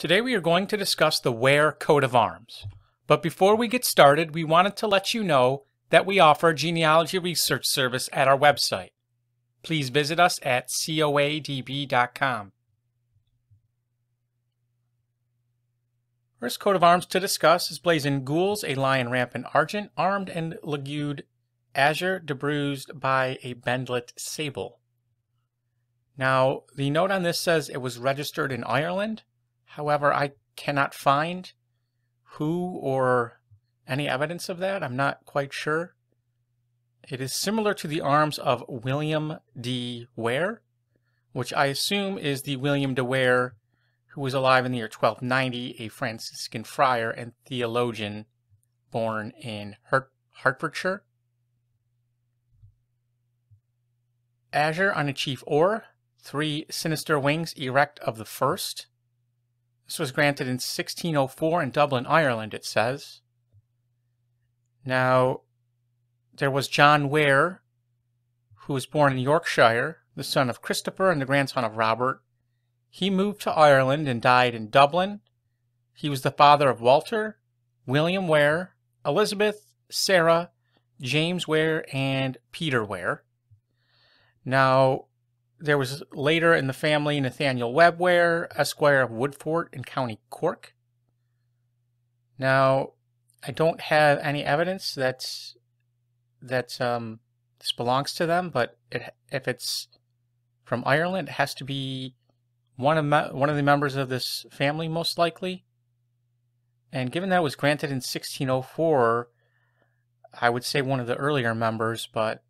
Today we are going to discuss the Ware coat of arms. But before we get started, we wanted to let you know that we offer genealogy research service at our website. Please visit us at coadb.com. First coat of arms to discuss is blazoned gules, a lion rampant argent, armed and langued azure, debruised by a bendlet sable. Now, the note on this says it was registered in Ireland. However, I cannot find who or any evidence of that. I'm not quite sure. It is similar to the arms of William de Ware, which I assume is the William de Ware who was alive in the year 1290, a Franciscan friar and theologian born in Hert- Hertfordshire. Azure on a chief or, three sinister wings erect of the first. This was granted in 1604 in Dublin, Ireland, it says. Now, there was John Ware, who was born in Yorkshire, the son of Christopher and the grandson of Robert. He moved to Ireland and died in Dublin. He was the father of Walter, William Ware, Elizabeth, Sarah, James Ware, and Peter Ware. Now, there was later in the family Nathaniel Webb Ware, Esquire of Woodfort in County Cork. Now, I don't have any evidence that that um, this belongs to them, but it, if it's from Ireland, it has to be one of one of the members of this family, most likely. And given that it was granted in 1604, I would say one of the earlier members, but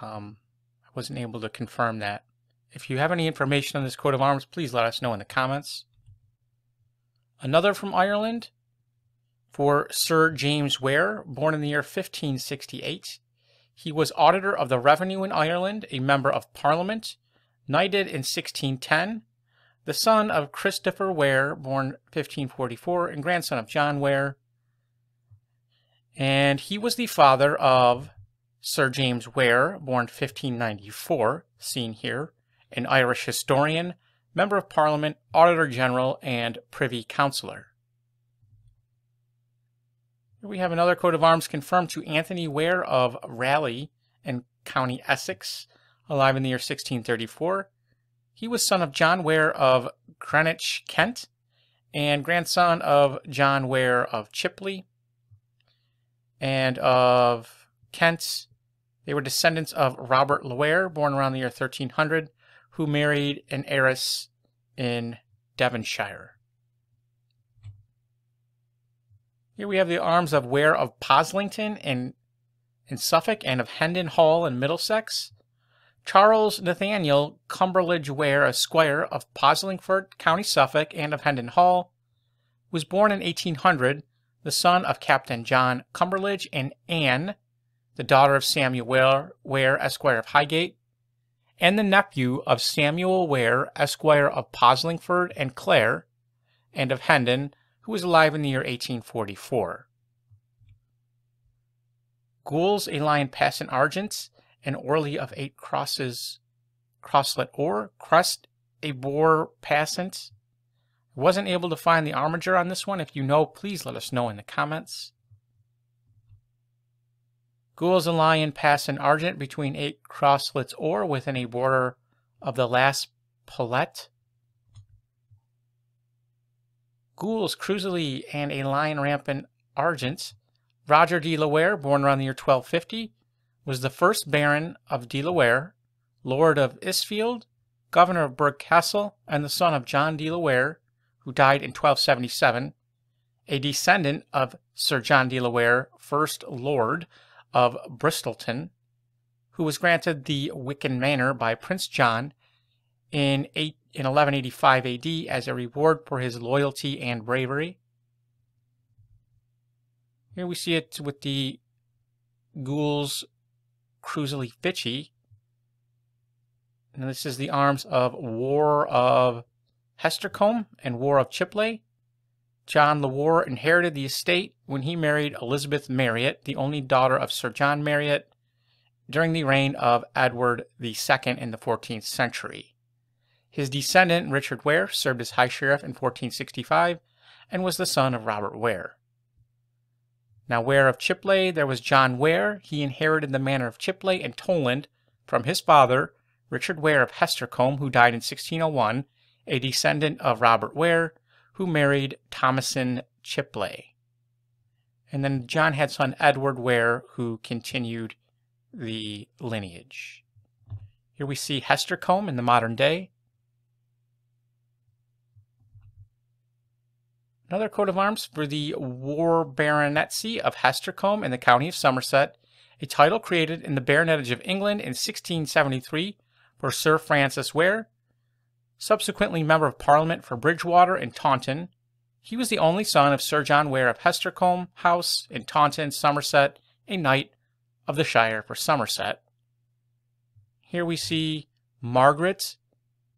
um, I wasn't able to confirm that. If you have any information on this coat of arms, please let us know in the comments. Another from Ireland for Sir James Ware, born in the year 1568. He was Auditor of the Revenue in Ireland, a Member of Parliament, knighted in 1610, the son of Christopher Ware, born 1544, and grandson of John Ware. And he was the father of Sir James Ware, born 1594, seen here, an Irish historian, Member of Parliament, Auditor General, and Privy Councillor. We have another coat of arms confirmed to Anthony Ware of Rayleigh in County Essex, alive in the year 1634. He was son of John Ware of Greenwich, Kent, and grandson of John Ware of Chipley and of Kent. They were descendants of Robert Ware, born around the year 1300, who married an heiress in Devonshire. Here we have the arms of Ware of Poslingford in, in Suffolk and of Hendon Hall in Middlesex. Charles Nathaniel Cumberledge Ware, Esquire of Poslingford, County Suffolk, and of Hendon Hall, was born in 1800, the son of Captain John Cumberledge and Anne, the daughter of Samuel Ware, Esquire of Highgate, and the nephew of Samuel Ware, Esquire of Poslingford and Clare, and of Hendon, who was alive in the year 1844. Gules, a lion passant argent, an orle of eight crosses, crosslet or, crest, a boar passant. Wasn't able to find the armiger on this one. If you know, please let us know in the comments. Gules and lion passant argent between eight crosslets or within a border of the last palette. Gules, crusilly, and a lion rampant argent. Roger de la Ware, born around the year 1250, was the first Baron of De la Ware, Lord of Isfield, Governor of Burgh Castle, and the son of John de la Ware, who died in 1277, a descendant of Sir John de la Ware, first Lord of Bristolton, who was granted the Wicken Manor by Prince John in, eight, in 1185 AD as a reward for his loyalty and bravery. Here we see it with the Gules crusilly Fitchy. And this is the arms of Warre of Hestercombe and Warre of Chipley. John Lawar inherited the estate when he married Elizabeth Marriott, the only daughter of Sir John Marriott, during the reign of Edward II in the 14th century. His descendant, Richard Ware, served as High Sheriff in 1465 and was the son of Robert Ware. Now, Ware of Chipley, there was John Ware. He inherited the manor of Chipley and Tolland from his father, Richard Ware of Hestercombe, who died in 1601, a descendant of Robert Ware, who married Thomasin Chipley. And then John had son Edward Ware, who continued the lineage. Here we see Hestercombe in the modern day. Another coat of arms for the Warre Baronetcy of Hestercombe in the county of Somerset, a title created in the Baronetage of England in 1673 for Sir Francis Ware, subsequently Member of Parliament for Bridgwater and Taunton. He was the only son of Sir John Ware of Hestercombe House in Taunton, Somerset, a knight of the Shire for Somerset. Here we see Margaret,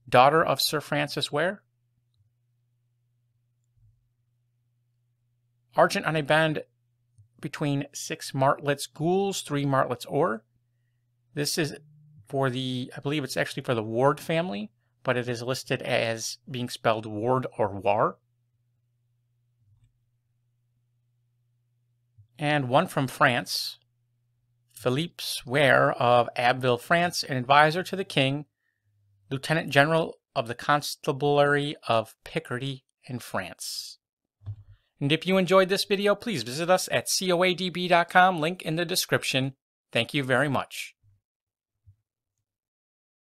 daughter of Sir Francis Ware. Argent on a band between six martlets gules, three martlets or. This is for the, I believe it's actually for the Ward family, but it is listed as being spelled Ward or War. And one from France, Philippe Ware of Abbeville, France, an advisor to the king, lieutenant general of the constabulary of Picardy in France. And if you enjoyed this video, please visit us at coadb.com, link in the description. Thank you very much.